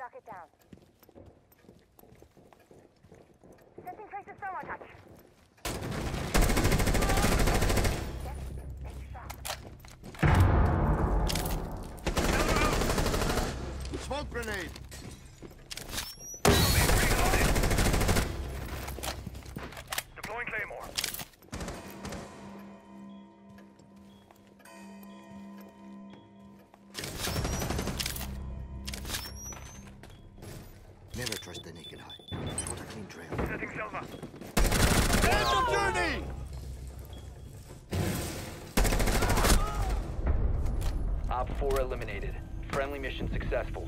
Lock it down. Sensing traces thermal touch. Yes, next shot. Smoke grenade! Deploying Claymore. Never trust the naked eye. Put a clean trail. Setting Selva. End of journey! Op 4 eliminated. Friendly mission successful.